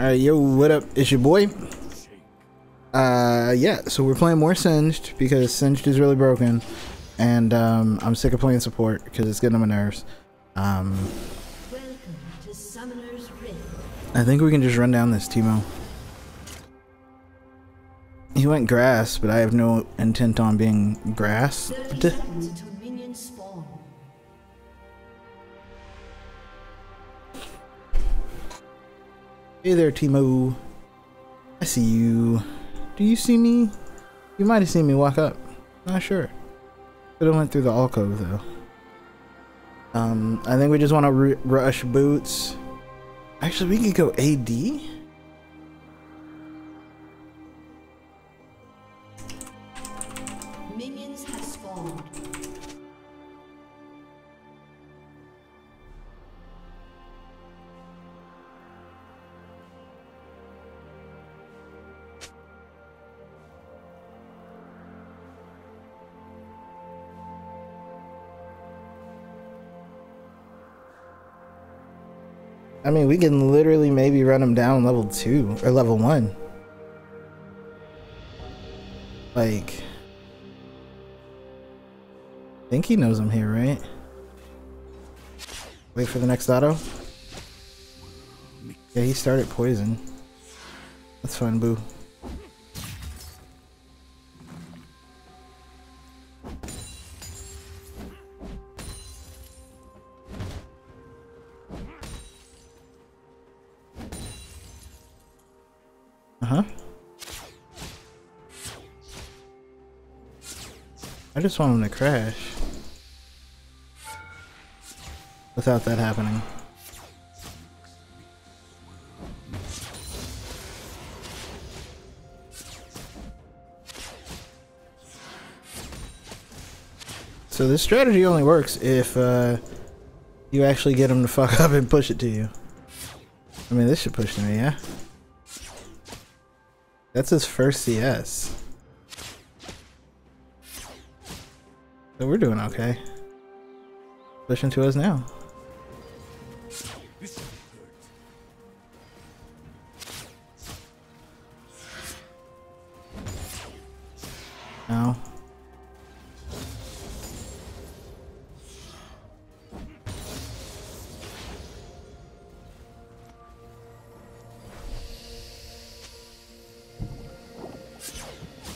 Alright, yo, what up? It's your boy. Uh, yeah, so we're playing more Singed because Singed is really broken. And um, I'm sick of playing support because it's getting on my nerves. Um, Welcome to Summoner's Rift. I think we can just run down this Teemo. He went grass, but I have no intent on being grass. Hey there, Teemo. I see you. Do you see me? You might have seen me walk up. Not sure. But it went through the alcove, though. Um, I think we just want to rush boots. Actually, we could go AD. I mean, we can literally maybe run him down level 2 or level 1. Like, I think he knows I'm here, right? Wait for the next auto. Yeah, he started poison. That's fine, boo. Uh-huh. I just want him to crash. Without that happening. So this strategy only works if uh, you actually get him to fuck up and push it to you. I mean, this should push to me, yeah? That's his first CS. So we're doing okay. Pushing to us. Now.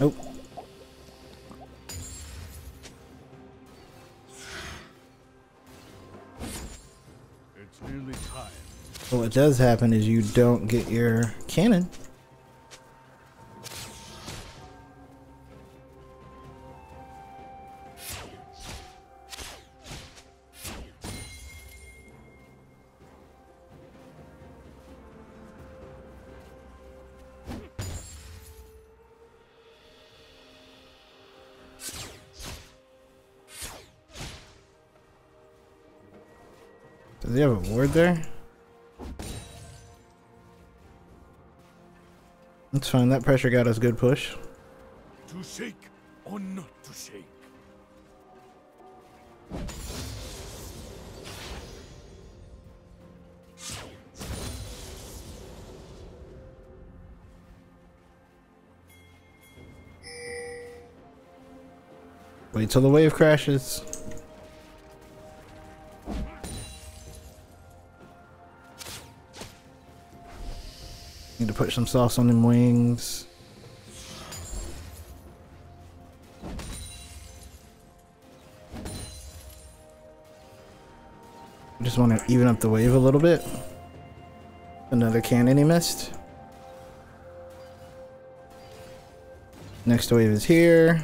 Nope. It's nearly time. What does happen is you don't get your cannon. Does he have a ward there? That's fine. That pressure got us good push. To shake or not to shake? Wait till the wave crashes. Need to put some sauce on them wings. Just want to even up the wave a little bit. Another cannon he missed. Next wave is here.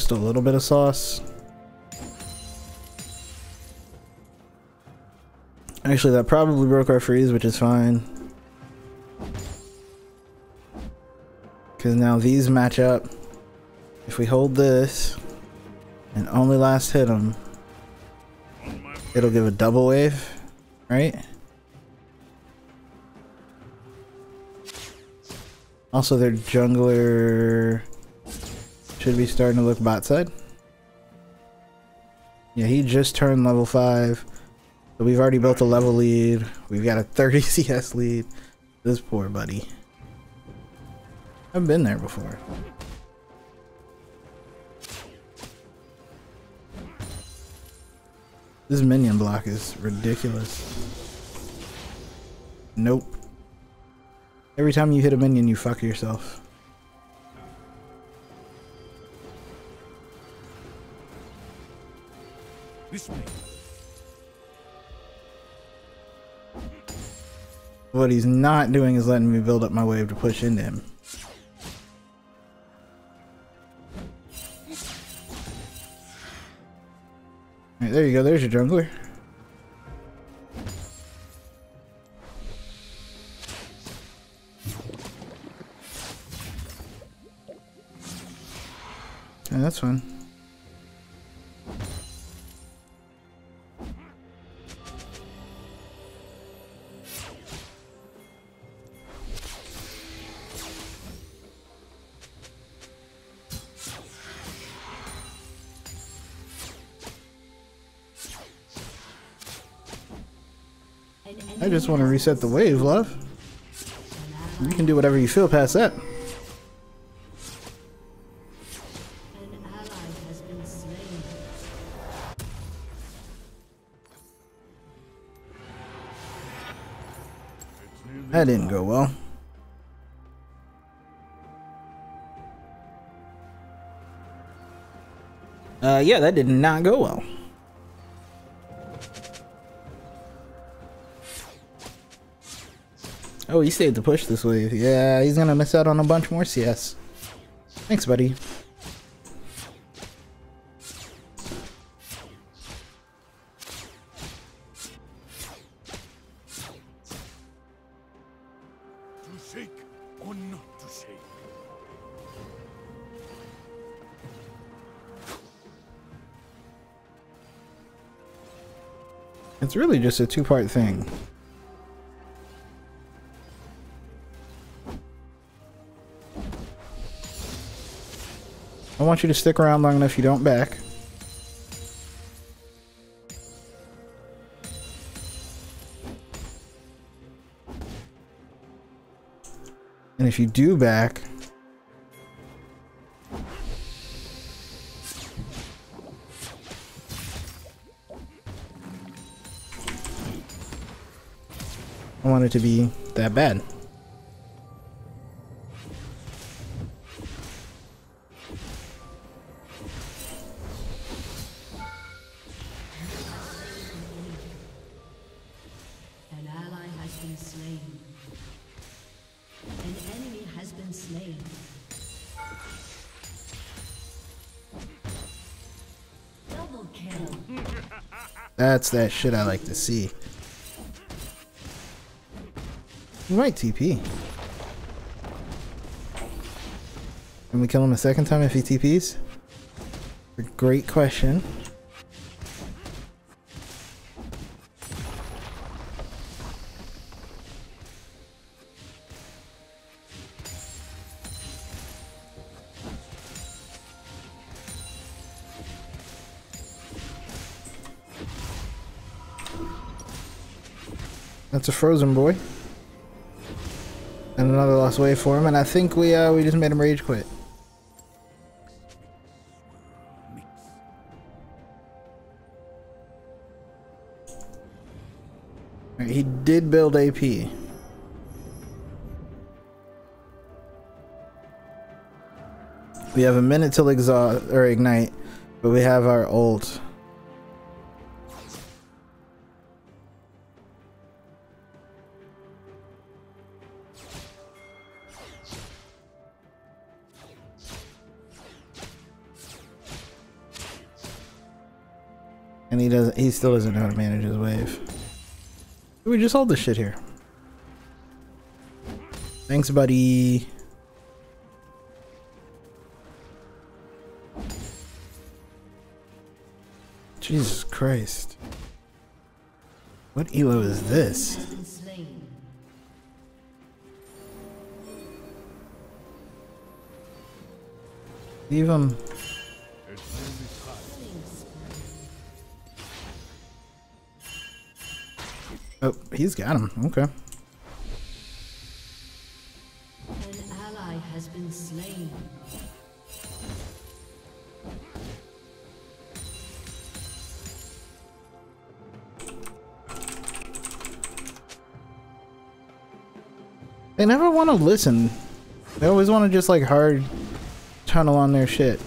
Just a little bit of sauce. Actually, that probably broke our freeze, which is fine. Because now these match up. If we hold this, and only last hit them, it'll give a double wave, right? Also, their jungler should be starting to look bot side. Yeah, he just turned level 5. So we've already built a level lead. We've got a 30 CS lead. This poor buddy. I've been there before. This minion block is ridiculous. Nope. Every time you hit a minion, you fuck yourself. What he's not doing is letting me build up my wave to push into him. There you go. There's your jungler. Yeah, that's fine. Just want to reset the wave, love. You can do whatever you feel past that. That didn't go well. Uh, yeah, that did not go well. Oh, he stayed to push this wave. Yeah, he's gonna miss out on a bunch more CS. Thanks, buddy. It's really just a two-part thing. I want you to stick around long enough you don't back. And if you do back, I want it to be that bad. That's that shit I like to see. He might TP. Can we kill him a second time if he TPs? Great question. That's a frozen boy. And another lost wave for him, and I think we uh we just made him rage quit. He did build AP. We have a minute till exhaust or ignite, but we have our ult. And he doesn't he still doesn't know how to manage his wave. We just hold this shit here. Thanks, buddy. Jesus Christ. What elo is this? Leave him. Oh, he's got him. Okay. An ally has been slain. They never want to listen. They always want to just like hard tunnel on their shit.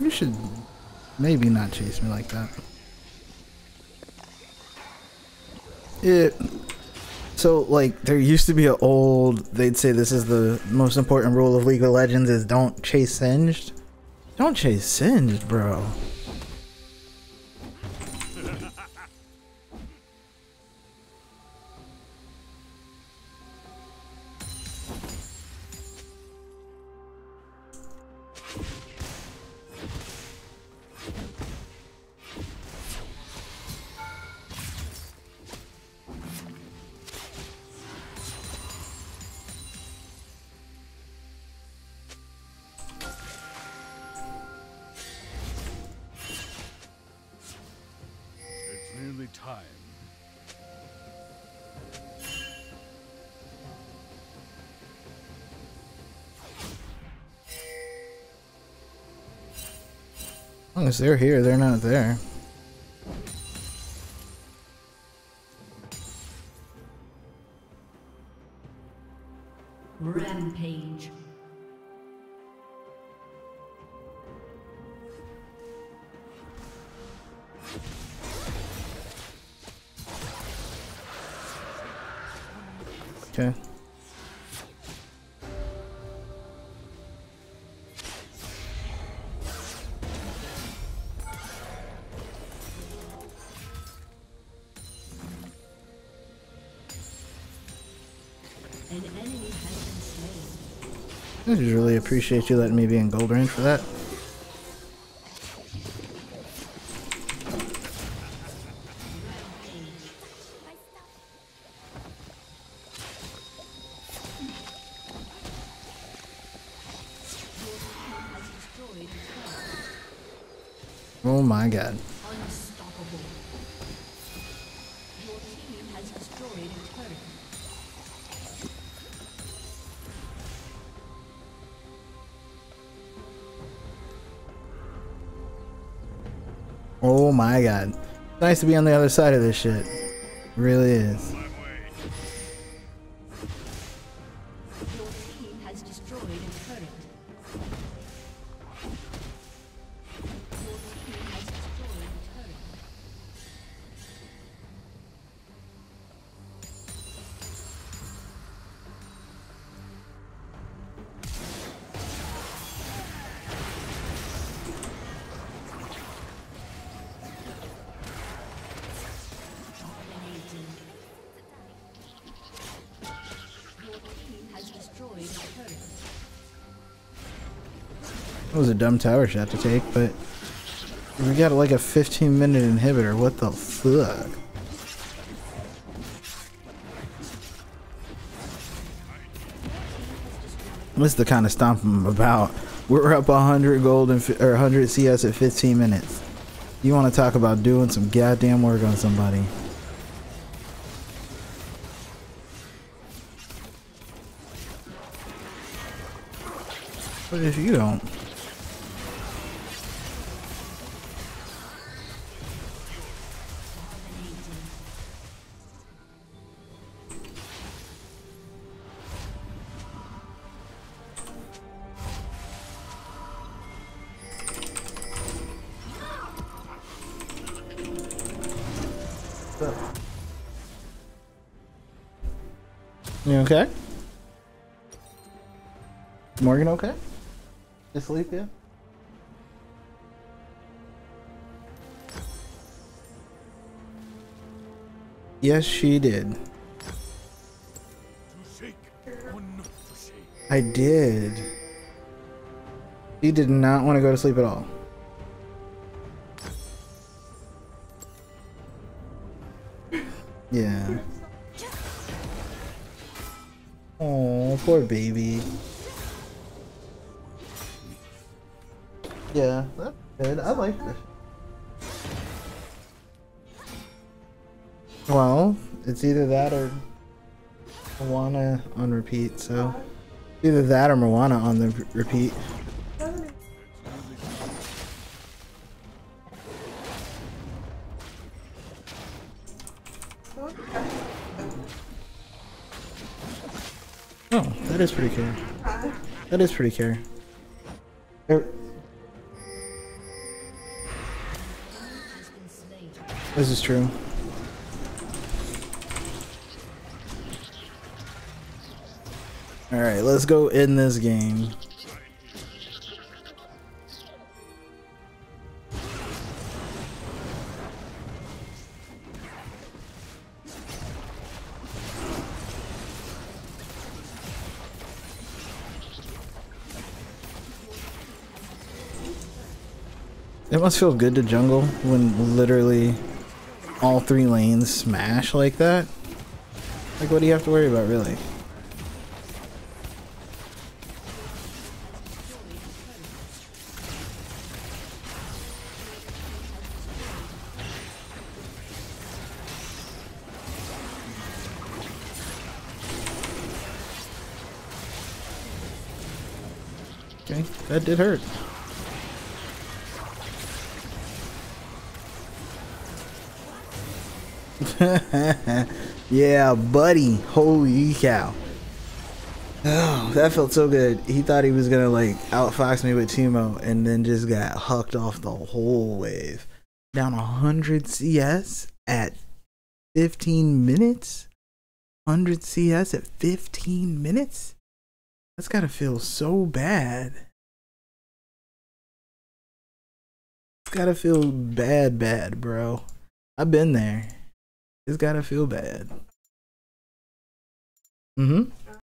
You should maybe not chase me like that. It. So like there used to be an old. They'd say this is the most important rule of League of Legends is don't chase singed. Don't chase singed, bro. Long as they're here, they're not there. Rampage. Okay. I just really appreciate you letting me be in gold range for that. Oh my god. Nice to be on the other side of this shit. really is. That was a dumb tower shot to take, but we got like a 15 minute inhibitor. What the fuck? This is the kind of stomp I'm about. We're up 100 gold and or 100 CS at 15 minutes. You want to talk about doing some goddamn work on somebody? But if you don't, You okay? Morgan okay? You sleep yet? Yes, she did. I did. She did not want to go to sleep at all. Yeah. Poor baby. Yeah, that's good. I like this. Well, it's either that or Moana on repeat, so either that or Moana on the repeat. That is pretty care. That is pretty care. This is true. Alright, let's go in this game. It must feel good to jungle when literally all three lanes smash like that. Like, what do you have to worry about, really? Okay, that did hurt. yeah, buddy. Holy cow. Oh, that felt so good. He thought he was gonna like outfox me with Teemo and then just got hucked off the whole wave. Down 100 CS at 15 minutes? 100 CS at 15 minutes? That's gotta feel so bad. It's gotta feel bad, bad, bro. I've been there. It's gotta feel bad. Mm-hmm.